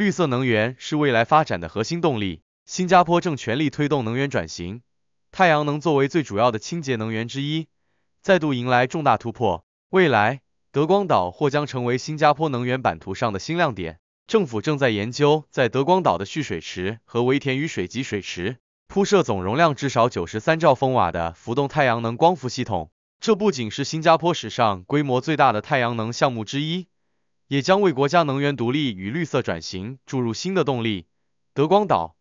绿色能源是未来发展的核心动力，新加坡正全力推动能源转型，太阳能作为最主要的清洁能源之一，再度迎来重大突破。未来，德光岛或将成为新加坡能源版图上的新亮点。政府正在研究在德光岛的蓄水池和围田雨水集水池铺设总容量至少九十三兆风瓦的浮动太阳能光伏系统。这不仅是新加坡史上规模最大的太阳能项目之一，也将为国家能源独立与绿色转型注入新的动力。德光岛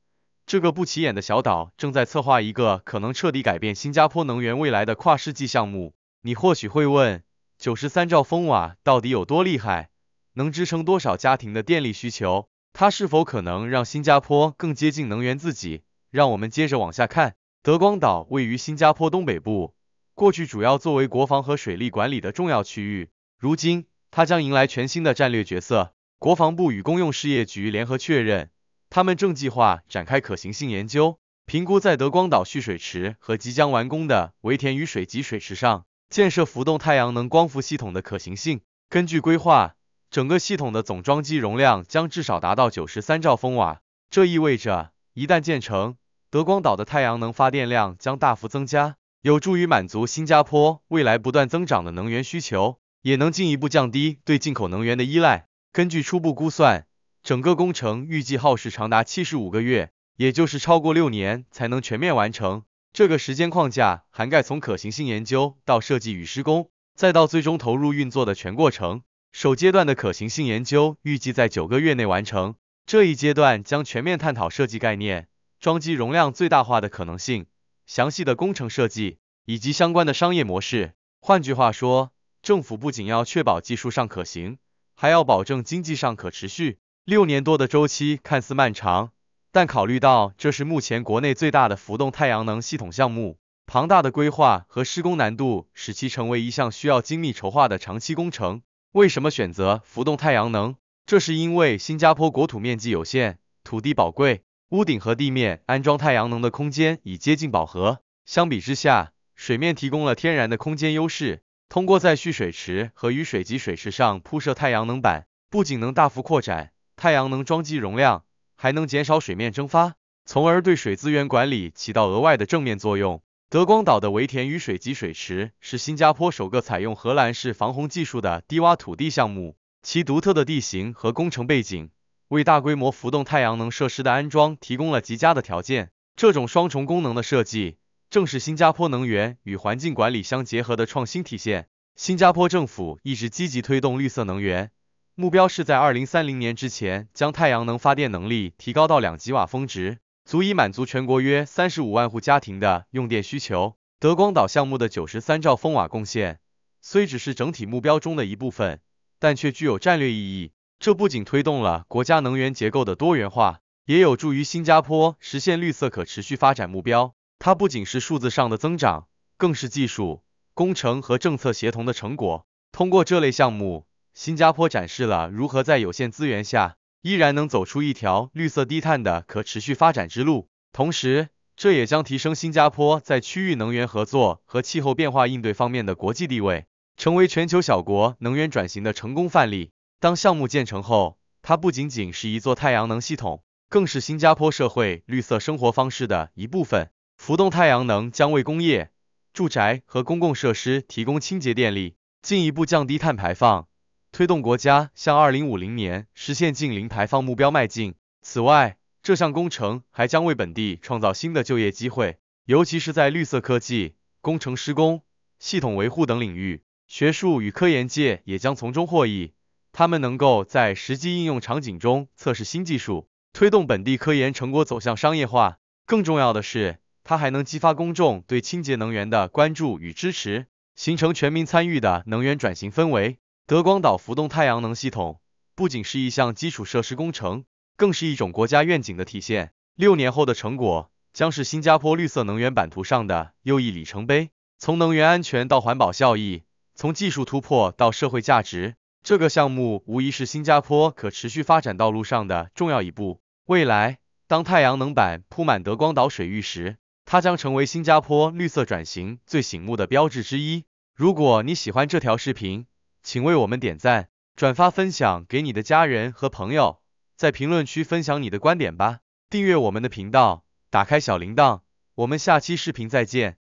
这个不起眼的小岛正在策划一个可能彻底改变新加坡能源未来的跨世纪项目。你或许会问，九十三兆风瓦到底有多厉害？能支撑多少家庭的电力需求？它是否可能让新加坡更接近能源自给？让我们接着往下看。德光岛位于新加坡东北部。过去主要作为国防和水利管理的重要区域，如今它将迎来全新的战略角色。国防部与公用事业局联合确认，他们正计划展开可行性研究，评估在德光岛蓄水池和即将完工的围田雨水集水池上建设浮动太阳能光伏系统的可行性。根据规划，整个系统的总装机容量将至少达到九十三兆风瓦，这意味着一旦建成，德光岛的太阳能发电量将大幅增加。有助于满足新加坡未来不断增长的能源需求，也能进一步降低对进口能源的依赖。根据初步估算，整个工程预计耗时长达七十五个月，也就是超过六年才能全面完成。这个时间框架涵盖从可行性研究到设计与施工，再到最终投入运作的全过程。首阶段的可行性研究预计在九个月内完成。这一阶段将全面探讨设计概念、装机容量最大化的可能性。详细的工程设计以及相关的商业模式。换句话说，政府不仅要确保技术上可行，还要保证经济上可持续。六年多的周期看似漫长，但考虑到这是目前国内最大的浮动太阳能系统项目，庞大的规划和施工难度使其成为一项需要精密筹划的长期工程。为什么选择浮动太阳能？这是因为新加坡国土面积有限，土地宝贵。屋顶和地面安装太阳能的空间已接近饱和，相比之下，水面提供了天然的空间优势。通过在蓄水池和雨水集水池上铺设太阳能板，不仅能大幅扩展太阳能装机容量，还能减少水面蒸发，从而对水资源管理起到额外的正面作用。德光岛的围田雨水集水池是新加坡首个采用荷兰式防洪技术的低洼土地项目，其独特的地形和工程背景。为大规模浮动太阳能设施的安装提供了极佳的条件。这种双重功能的设计，正是新加坡能源与环境管理相结合的创新体现。新加坡政府一直积极推动绿色能源，目标是在二零三零年之前将太阳能发电能力提高到两吉瓦峰值，足以满足全国约三十五万户家庭的用电需求。德光岛项目的九十三兆风瓦贡献，虽只是整体目标中的一部分，但却具有战略意义。这不仅推动了国家能源结构的多元化，也有助于新加坡实现绿色可持续发展目标。它不仅是数字上的增长，更是技术、工程和政策协同的成果。通过这类项目，新加坡展示了如何在有限资源下，依然能走出一条绿色低碳的可持续发展之路。同时，这也将提升新加坡在区域能源合作和气候变化应对方面的国际地位，成为全球小国能源转型的成功范例。当项目建成后，它不仅仅是一座太阳能系统，更是新加坡社会绿色生活方式的一部分。浮动太阳能将为工业、住宅和公共设施提供清洁电力，进一步降低碳排放，推动国家向2050年实现净零排放目标迈进。此外，这项工程还将为本地创造新的就业机会，尤其是在绿色科技、工程施工、系统维护等领域，学术与科研界也将从中获益。他们能够在实际应用场景中测试新技术，推动本地科研成果走向商业化。更重要的是，它还能激发公众对清洁能源的关注与支持，形成全民参与的能源转型氛围。德光岛浮动太阳能系统不仅是一项基础设施工程，更是一种国家愿景的体现。六年后的成果将是新加坡绿色能源版图上的又一里程碑。从能源安全到环保效益，从技术突破到社会价值。这个项目无疑是新加坡可持续发展道路上的重要一步。未来，当太阳能板铺满德光岛水域时，它将成为新加坡绿色转型最醒目的标志之一。如果你喜欢这条视频，请为我们点赞、转发、分享给你的家人和朋友。在评论区分享你的观点吧。订阅我们的频道，打开小铃铛，我们下期视频再见。